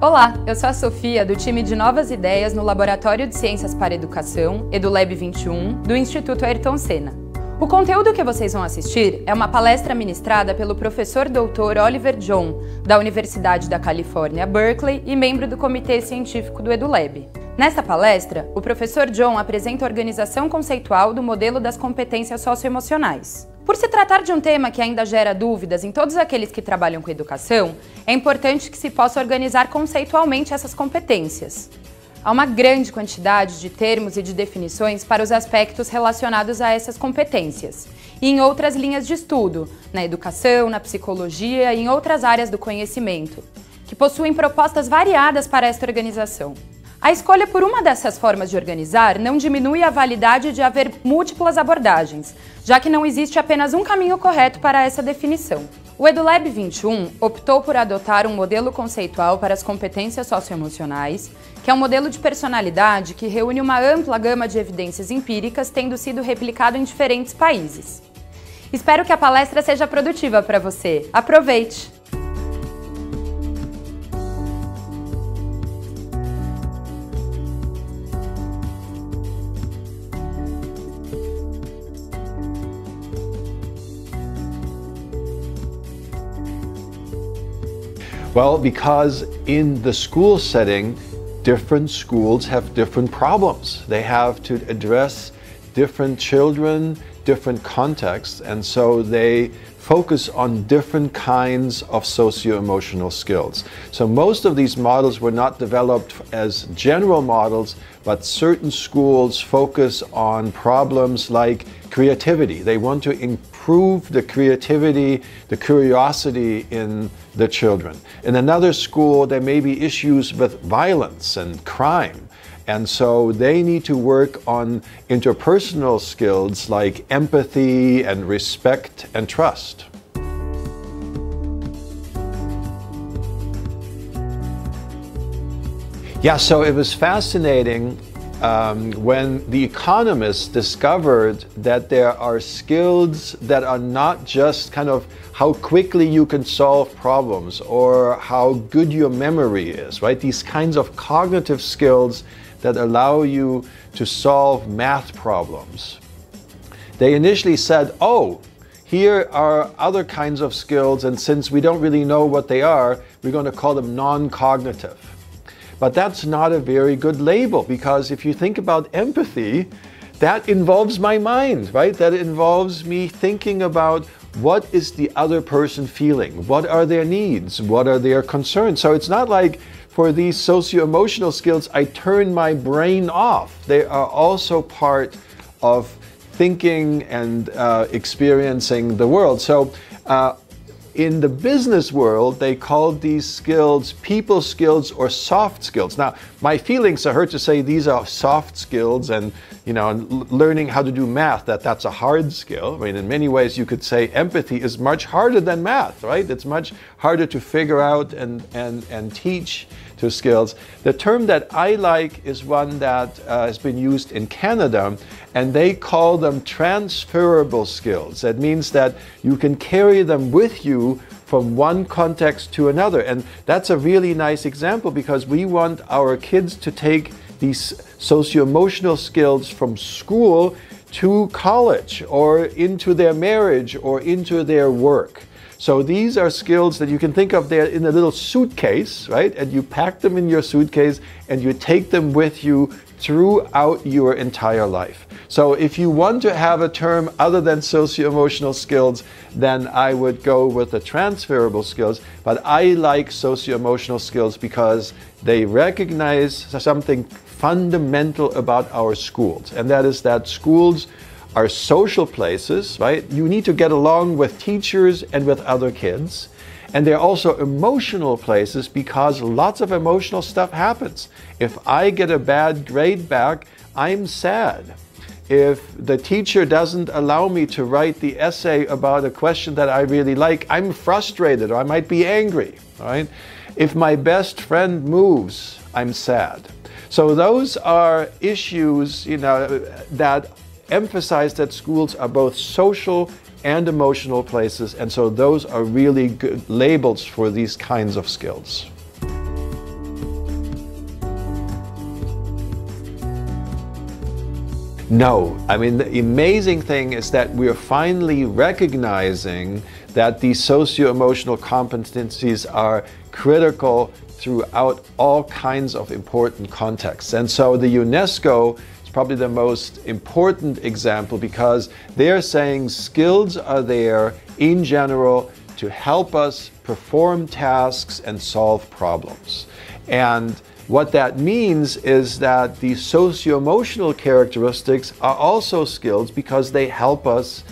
Olá, eu sou a Sofia, do time de Novas Ideias no Laboratório de Ciências para Educação, EduLab 21, do Instituto Ayrton Senna. O conteúdo que vocês vão assistir é uma palestra ministrada pelo professor doutor Oliver John, da Universidade da Califórnia, Berkeley, e membro do Comitê Científico do EduLab. Nesta palestra, o professor John apresenta a organização conceitual do modelo das competências socioemocionais. Por se tratar de um tema que ainda gera dúvidas em todos aqueles que trabalham com educação, é importante que se possa organizar conceitualmente essas competências. Há uma grande quantidade de termos e de definições para os aspectos relacionados a essas competências, e em outras linhas de estudo, na educação, na psicologia e em outras áreas do conhecimento, que possuem propostas variadas para esta organização. A escolha por uma dessas formas de organizar não diminui a validade de haver múltiplas abordagens, já que não existe apenas um caminho correto para essa definição. O EduLab 21 optou por adotar um modelo conceitual para as competências socioemocionais, que é um modelo de personalidade que reúne uma ampla gama de evidências empíricas tendo sido replicado em diferentes países. Espero que a palestra seja produtiva para você. Aproveite! Well, because in the school setting, different schools have different problems. They have to address different children, different contexts, and so they focus on different kinds of socio-emotional skills. So most of these models were not developed as general models, but certain schools focus on problems like creativity. They want to improve the creativity, the curiosity in the children. In another school, there may be issues with violence and crime. And so they need to work on interpersonal skills like empathy and respect and trust. Yeah, so it was fascinating um, when the economists discovered that there are skills that are not just kind of how quickly you can solve problems or how good your memory is, right? These kinds of cognitive skills that allow you to solve math problems. They initially said, oh, here are other kinds of skills, and since we don't really know what they are, we're going to call them non cognitive. But that's not a very good label because if you think about empathy, that involves my mind, right? That involves me thinking about what is the other person feeling? What are their needs? What are their concerns? So it's not like for these socio emotional skills, I turn my brain off. They are also part of thinking and uh, experiencing the world. So uh, in the business world, they called these skills people skills or soft skills. Now, my feelings are hurt to say these are soft skills and, you know, learning how to do math, that that's a hard skill. I mean, in many ways, you could say empathy is much harder than math, right? It's much harder to figure out and, and, and teach to skills. The term that I like is one that uh, has been used in Canada, and they call them transferable skills. That means that you can carry them with you from one context to another. And that's a really nice example because we want our kids to take these socio emotional skills from school to college or into their marriage or into their work. So these are skills that you can think of there in a little suitcase, right? And you pack them in your suitcase and you take them with you throughout your entire life. So if you want to have a term other than socio-emotional skills, then I would go with the transferable skills. But I like socio-emotional skills because they recognize something fundamental about our schools, and that is that schools are social places, right? You need to get along with teachers and with other kids. And they're also emotional places because lots of emotional stuff happens. If I get a bad grade back, I'm sad. If the teacher doesn't allow me to write the essay about a question that I really like, I'm frustrated or I might be angry, right? If my best friend moves, I'm sad. So those are issues, you know, that emphasize that schools are both social and emotional places, and so those are really good labels for these kinds of skills. No, I mean, the amazing thing is that we are finally recognizing that these socio emotional competencies are critical throughout all kinds of important contexts. And so the UNESCO is probably the most important example because they're saying skills are there in general to help us perform tasks and solve problems. And what that means is that the socio emotional characteristics are also skills because they help us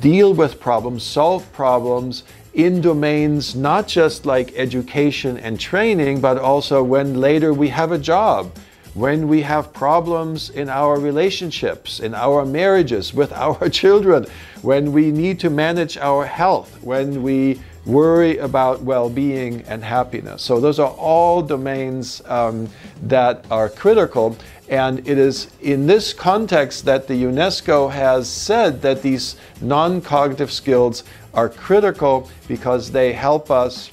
deal with problems, solve problems in domains not just like education and training, but also when later we have a job, when we have problems in our relationships, in our marriages, with our children, when we need to manage our health, when we worry about well being and happiness. So, those are all domains um, that are critical. And it is in this context that the UNESCO has said that these non cognitive skills are critical because they help us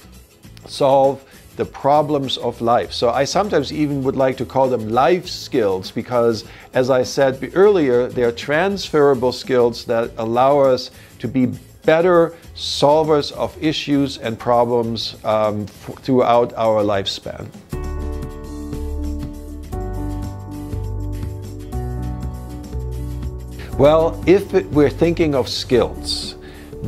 solve the problems of life. So I sometimes even would like to call them life skills because, as I said earlier, they are transferable skills that allow us to be better solvers of issues and problems um, throughout our lifespan. Well, if it, we're thinking of skills,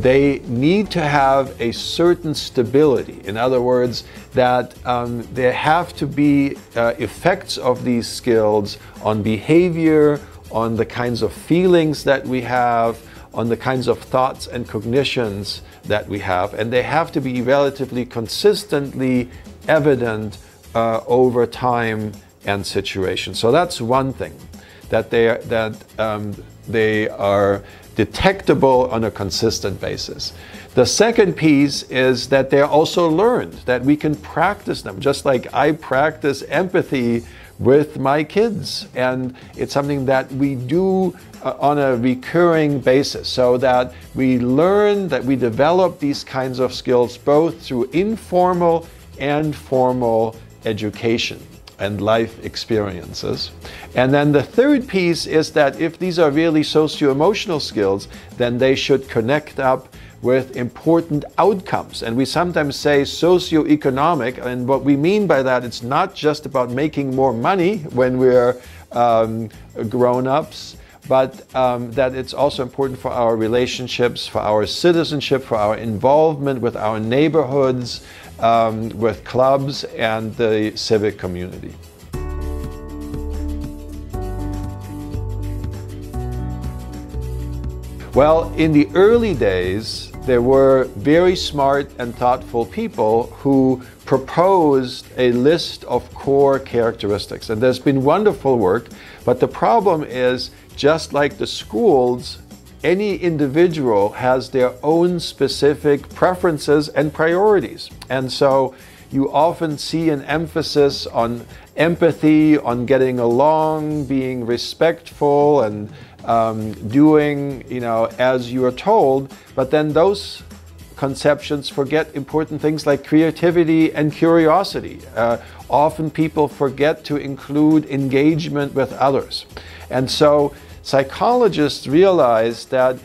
they need to have a certain stability. In other words, that um, there have to be uh, effects of these skills on behavior, on the kinds of feelings that we have, on the kinds of thoughts and cognitions that we have, and they have to be relatively consistently evident uh, over time and situation. So that's one thing that they are, that um, they are detectable on a consistent basis. The second piece is that they're also learned, that we can practice them, just like I practice empathy with my kids. And it's something that we do uh, on a recurring basis so that we learn, that we develop these kinds of skills both through informal and formal education and life experiences. And then the third piece is that if these are really socio emotional skills, then they should connect up with important outcomes. And we sometimes say socio-economic, and what we mean by that, it's not just about making more money when we're um, grown-ups, but um, that it's also important for our relationships, for our citizenship, for our involvement with our neighborhoods, um, with clubs, and the civic community. Well, in the early days, there were very smart and thoughtful people who proposed a list of core characteristics. And there's been wonderful work, but the problem is just like the schools, any individual has their own specific preferences and priorities. And so you often see an emphasis on empathy, on getting along, being respectful, and um, doing, you know, as you are told, but then those conceptions forget important things like creativity and curiosity. Uh, often people forget to include engagement with others. And so psychologists realize that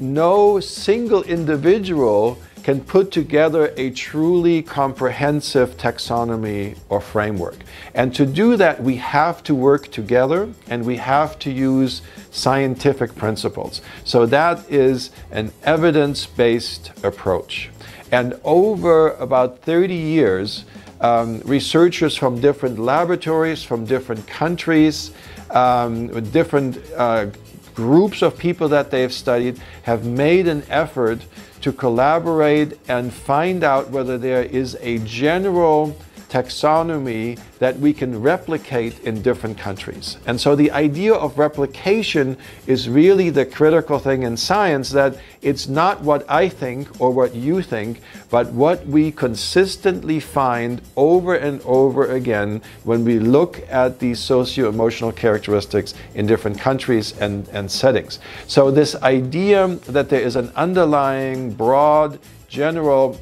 no single individual can put together a truly comprehensive taxonomy or framework. And to do that, we have to work together and we have to use scientific principles. So that is an evidence-based approach. And over about 30 years, um, researchers from different laboratories, from different countries, um, different uh, groups of people that they've studied have made an effort to collaborate and find out whether there is a general taxonomy that we can replicate in different countries. And so the idea of replication is really the critical thing in science that it's not what I think or what you think, but what we consistently find over and over again when we look at these socio-emotional characteristics in different countries and, and settings. So this idea that there is an underlying broad general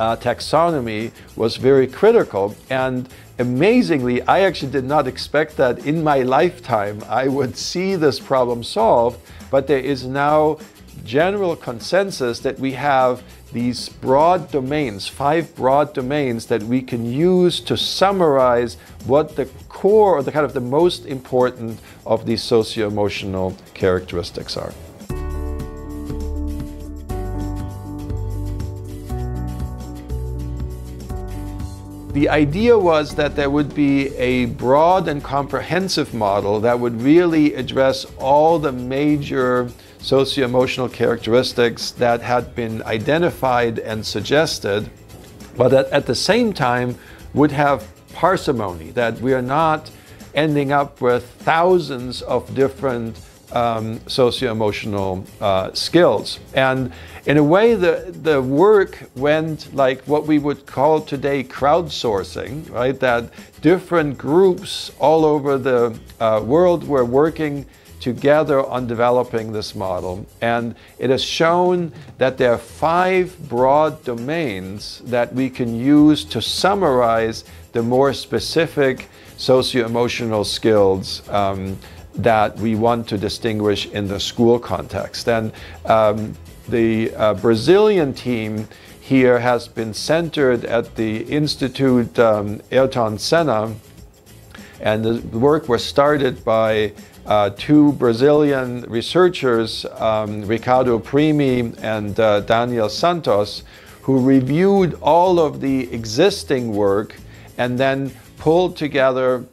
uh, taxonomy was very critical. And amazingly, I actually did not expect that in my lifetime I would see this problem solved, but there is now general consensus that we have these broad domains, five broad domains that we can use to summarize what the core or the kind of the most important of these socio-emotional characteristics are. The idea was that there would be a broad and comprehensive model that would really address all the major socio-emotional characteristics that had been identified and suggested, but that at the same time would have parsimony, that we are not ending up with thousands of different um, socio-emotional uh, skills. And in a way, the, the work went like what we would call today crowdsourcing, right? That different groups all over the uh, world were working together on developing this model. And it has shown that there are five broad domains that we can use to summarize the more specific socio-emotional skills um, that we want to distinguish in the school context. And um, the uh, Brazilian team here has been centered at the Institute um, Ayrton Senna, and the work was started by uh, two Brazilian researchers, um, Ricardo Primi and uh, Daniel Santos, who reviewed all of the existing work and then pulled together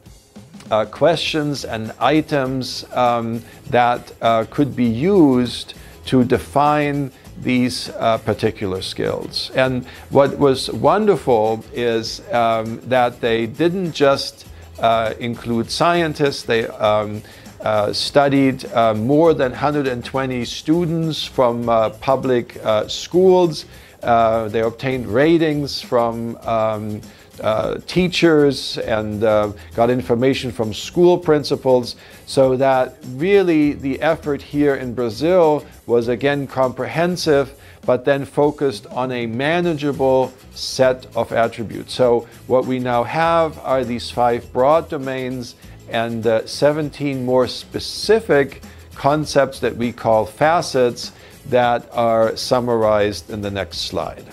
uh, questions and items um, that uh, could be used to define these uh, particular skills. And what was wonderful is um, that they didn't just uh, include scientists, they um, uh, studied uh, more than 120 students from public schools. they obtained ratings from um, uh, teachers and uh, got information from school principals so that really the effort here in Brazil was again comprehensive but then focused on a manageable set of attributes. So what we now have are these five broad domains and uh, 17 more specific concepts that we call facets that are summarized in the next slide.